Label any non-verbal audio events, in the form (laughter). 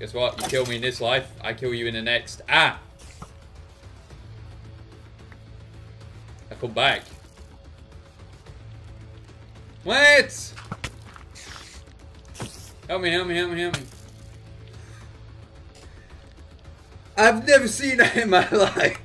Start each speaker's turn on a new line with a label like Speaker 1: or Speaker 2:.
Speaker 1: Guess what? You kill me in this life, I kill you in the next. Ah! I come back. What? Help me, help me, help me, help me. I've never seen that in my (laughs) life.